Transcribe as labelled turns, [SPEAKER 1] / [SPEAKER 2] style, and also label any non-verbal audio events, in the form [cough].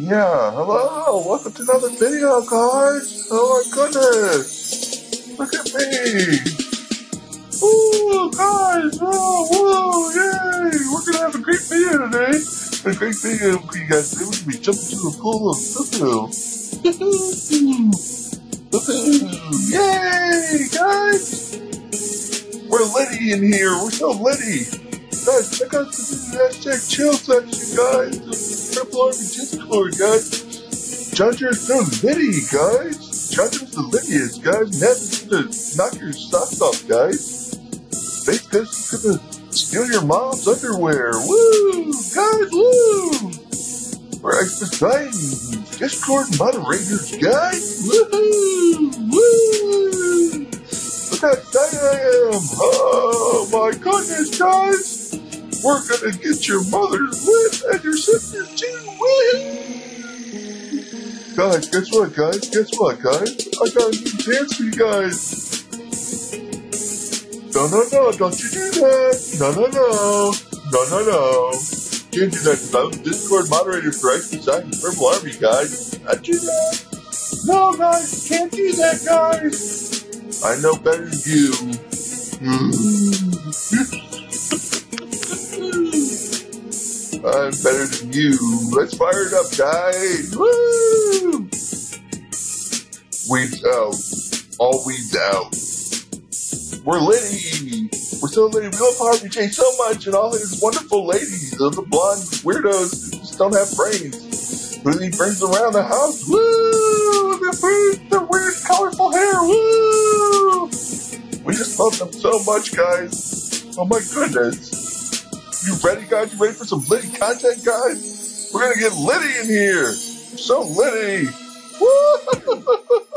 [SPEAKER 1] Yeah, hello, welcome to another video, guys. Oh my goodness, look at me. Ooh, guys, oh, whoa, yay. We're gonna have a great video today. A great video for you guys today. We're gonna be jumping to the pool of poo! Yay, guys! We're litty in here. We're so litty. Guys, check out the hashtag chill section, guys. The Purple Army Discord, guys. Judger's so litty, guys. Judger's the littiest, guys. Nevin's gonna knock your socks off, guys. Faith is gonna steal your mom's underwear. Woo! Guys, woo! We're expediting Discord moderators, guys. Woohoo! Woo! Look how excited I am! Oh my goodness, guys! We're gonna get your mother's lip and your sister's too. Woo! Guys, guess what, guys? Guess what, guys? I got a new dance for you guys. No, no, no! Don't you do that! No, no, no! No, no, no! Can't do that because I'm Discord moderator for Exercise Purple Army, guys. I do that. No, guys, can't do that, guys. I know better than you. Hmm. I'm better than you. Let's fire it up, guys. Woo! Weeds out. All weeds out. We're litty. We're so litty. We love Harvey J so much and all his wonderful ladies. Those the blonde weirdos just don't have brains. But he brings around the house. Woo! The, the weird, colorful hair. Woo! We just love them so much, guys. Oh my goodness. You ready, guys? You ready for some litty content, guys? We're gonna get litty in here. So litty. Woo! [laughs]